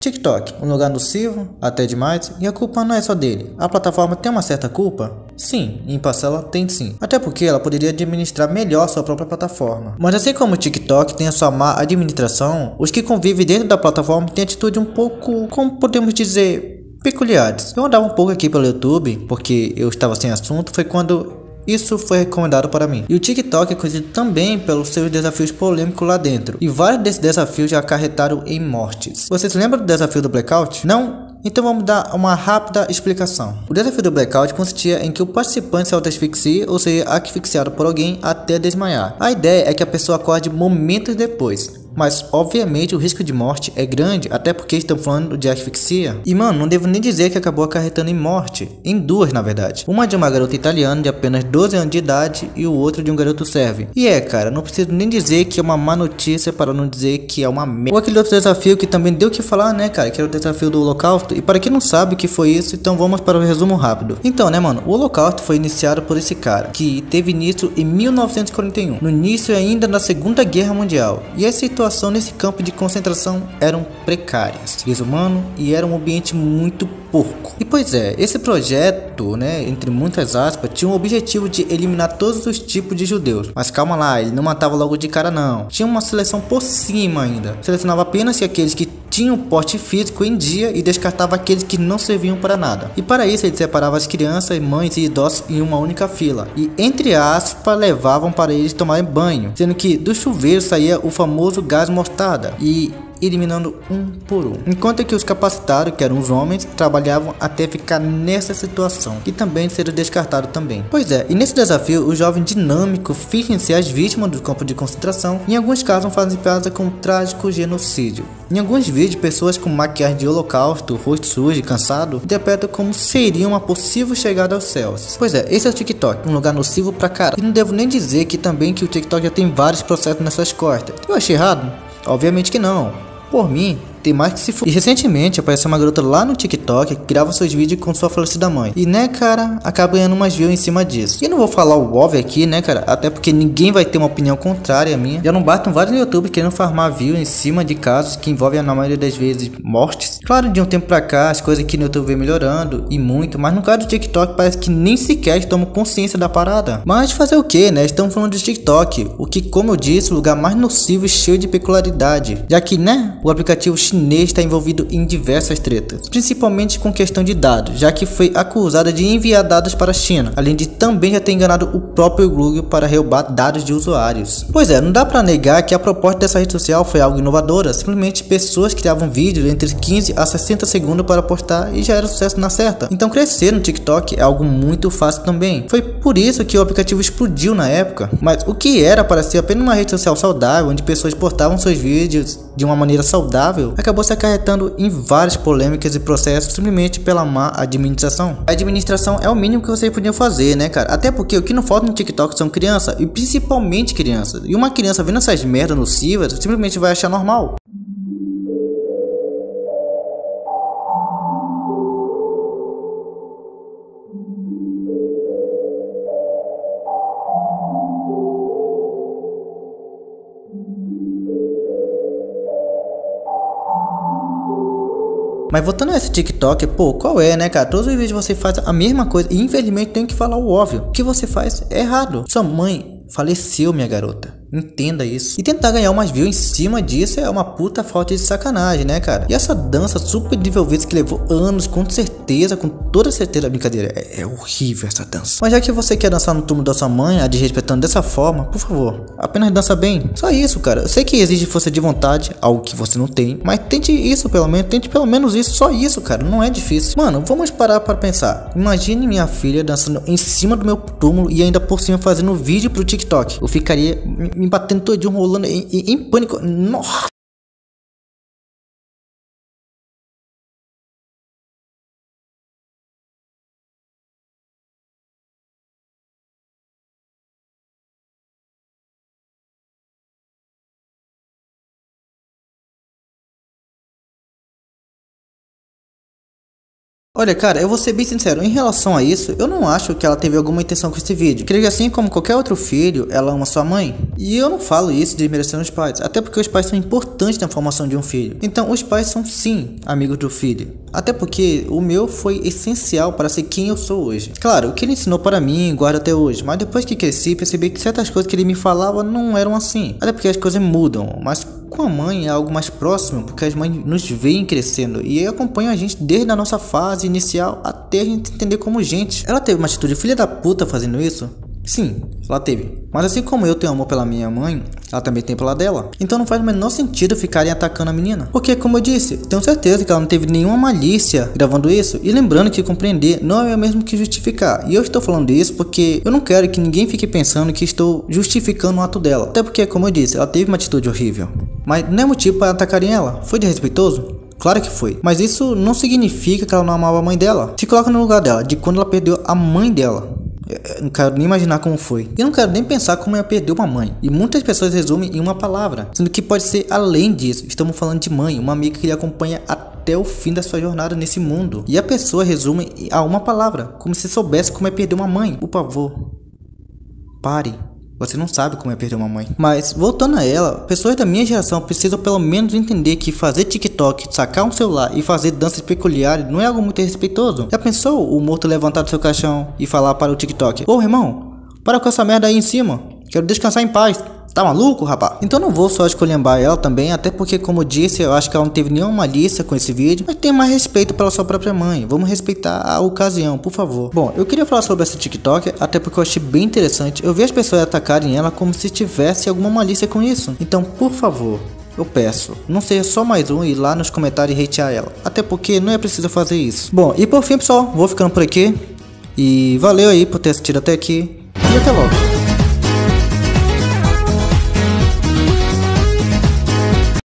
TikTok, um lugar nocivo, até demais, e a culpa não é só dele. A plataforma tem uma certa culpa? Sim, em parcela tem sim. Até porque ela poderia administrar melhor sua própria plataforma. Mas assim como o TikTok tem a sua má administração, os que convivem dentro da plataforma têm atitude um pouco, como podemos dizer, peculiares. Eu andava um pouco aqui pelo YouTube, porque eu estava sem assunto, foi quando isso foi recomendado para mim. E o TikTok é conhecido também pelos seus desafios polêmicos lá dentro. E vários desses desafios já acarretaram em mortes. Vocês lembram do desafio do Blackout? Não? Então vamos dar uma rápida explicação. O desafio do blackout consistia em que o participante se auto-asfixie ou seja asfixiado por alguém até desmaiar. A ideia é que a pessoa acorde momentos depois mas obviamente o risco de morte é grande, até porque estamos falando de asfixia. E mano, não devo nem dizer que acabou acarretando em morte, em duas na verdade. Uma de uma garota italiana de apenas 12 anos de idade e o outro de um garoto sérvio. E é, cara, não preciso nem dizer que é uma má notícia para não dizer que é uma merda. Ou aquele outro desafio que também deu o que falar, né, cara, que era o desafio do holocausto. E para quem não sabe o que foi isso, então vamos para o resumo rápido. Então, né, mano, o holocausto foi iniciado por esse cara, que teve início em 1941, no início ainda da Segunda Guerra Mundial. E a situação situação nesse campo de concentração eram precárias, desumano e era um ambiente muito porco. E pois é, esse projeto, né, entre muitas aspas, tinha o objetivo de eliminar todos os tipos de judeus. Mas calma lá, ele não matava logo de cara não. Tinha uma seleção por cima ainda. Selecionava apenas aqueles que tinham porte físico em dia e descartava aqueles que não serviam para nada. E para isso ele separava as crianças, mães e idosos em uma única fila. E entre aspas levavam para eles tomarem banho, sendo que do chuveiro saía o famoso gás mostarda. E eliminando um por um. Enquanto que os capacitados, que eram os homens, trabalhavam até ficar nessa situação, e também ser descartado também. Pois é, e nesse desafio, o jovem dinâmico fingem-se as vítimas do campo de concentração, e em alguns casos fazem piada com um trágico genocídio. Em alguns vídeos, pessoas com maquiagem de holocausto, rosto sujo e cansado, interpretam como seria uma possível chegada aos céus. Pois é, esse é o TikTok, um lugar nocivo pra caralho. E não devo nem dizer que também que o TikTok já tem vários processos nessas costas. Eu achei errado? Obviamente que não. Por mim, tem mais que se for. E recentemente apareceu uma garota lá no TikTok que grava seus vídeos com sua falecida mãe. E né, cara, acaba ganhando umas views em cima disso. E eu não vou falar o óbvio aqui, né, cara? Até porque ninguém vai ter uma opinião contrária à minha. Já não bastam vários youtubers querendo farmar views em cima de casos que envolvem na maioria das vezes mortes. Claro, de um tempo pra cá, as coisas aqui no YouTube vem melhorando e muito, mas no caso do TikTok parece que nem sequer tomam consciência da parada. Mas fazer o que, né? Estamos falando de TikTok, o que, como eu disse, o lugar mais nocivo e cheio de peculiaridade. Já que, né, o aplicativo chinês está envolvido em diversas tretas, principalmente com questão de dados, já que foi acusada de enviar dados para a China, além de também já ter enganado o próprio Google para roubar dados de usuários. Pois é, não dá para negar que a proposta dessa rede social foi algo inovadora, simplesmente pessoas criavam vídeos entre 15 a 60 segundos para postar e já era sucesso na certa. Então crescer no TikTok é algo muito fácil também. Foi por isso que o aplicativo explodiu na época. Mas o que era para ser apenas uma rede social saudável, onde pessoas postavam seus vídeos de uma maneira saudável, acabou se acarretando em várias polêmicas e processos simplesmente pela má administração. A administração é o mínimo que vocês podiam fazer, né, cara? Até porque o que não falta no TikTok são crianças, e principalmente crianças. E uma criança vendo essas merdas nocivas simplesmente vai achar normal. Mas voltando a esse TikTok, pô, qual é, né, cara? Todos os vídeos você faz a mesma coisa. E infelizmente tem que falar o óbvio. O que você faz é errado. Sua mãe faleceu, minha garota. Entenda isso. E tentar ganhar umas views em cima disso é uma puta falta de sacanagem, né, cara? E essa dança super desenvolvida que levou anos, com certeza, com toda certeza, brincadeira, é, é, horrível essa dança. Mas já que você quer dançar no túmulo da sua mãe, a desrespeitando dessa forma, por favor, apenas dança bem. Só isso, cara. Eu sei que exige força de vontade, algo que você não tem, mas tente isso pelo menos, tente pelo menos isso, só isso, cara. Não é difícil. Mano, vamos parar para pensar. Imagine minha filha dançando em cima do meu túmulo e ainda por cima fazendo vídeo pro TikTok. Eu ficaria me batendo todinho, rolando em, em, em pânico. Nossa! Olha, cara, eu vou ser bem sincero, em relação a isso, eu não acho que ela teve alguma intenção com esse vídeo. Creio que assim como qualquer outro filho, ela ama sua mãe. E eu não falo isso de merecer os pais, até porque os pais são importantes na formação de um filho. Então, os pais são sim amigos do filho. Até porque o meu foi essencial para ser quem eu sou hoje. Claro, o que ele ensinou para mim, guardo até hoje. Mas depois que cresci, percebi que certas coisas que ele me falava não eram assim. Até porque as coisas mudam, mas com a mãe é algo mais próximo, porque as mães nos veem crescendo e acompanham a gente desde a nossa fase inicial até a gente entender como gente. Ela teve uma atitude filha da puta fazendo isso? Sim, ela teve. Mas assim como eu tenho amor pela minha mãe, ela também tem pela dela. Então não faz o menor sentido ficarem atacando a menina. Porque, como eu disse, tenho certeza que ela não teve nenhuma malícia gravando isso. E lembrando que compreender não é o mesmo que justificar. E eu estou falando isso porque eu não quero que ninguém fique pensando que estou justificando o ato dela. Até porque, como eu disse, ela teve uma atitude horrível. Mas não é motivo para atacarem ela. Foi desrespeitoso? Claro que foi. Mas isso não significa que ela não amava a mãe dela. Se coloca no lugar dela, de quando ela perdeu a mãe dela. Eu não quero nem imaginar como foi. E não quero nem pensar como ela perdeu uma mãe. E muitas pessoas resumem em uma palavra, sendo que pode ser além disso. Estamos falando de mãe, uma amiga que lhe acompanha até o fim da sua jornada nesse mundo. E a pessoa resume a uma palavra, como se soubesse como é perder uma mãe. Por favor, pare. Você não sabe como é perder uma mãe. Mas, voltando a ela, pessoas da minha geração precisam pelo menos entender que fazer TikTok, sacar um celular e fazer danças peculiares não é algo muito respeitoso. Já pensou o morto levantar do seu caixão e falar para o TikTok: Ô irmão, para com essa merda aí em cima, quero descansar em paz. Tá maluco, rapaz? Então não vou só escolhambar ela também, até porque, como disse, eu acho que ela não teve nenhuma malícia com esse vídeo, mas tem mais respeito pela sua própria mãe. Vamos respeitar a ocasião, por favor. Bom, eu queria falar sobre essa TikTok, até porque eu achei bem interessante. Eu vi as pessoas atacarem ela como se tivesse alguma malícia com isso. Então, por favor, eu peço, não seja só mais um e ir lá nos comentários e hatear ela. Até porque não é preciso fazer isso. Bom, e por fim, pessoal, vou ficando por aqui. E valeu aí por ter assistido até aqui. E até logo.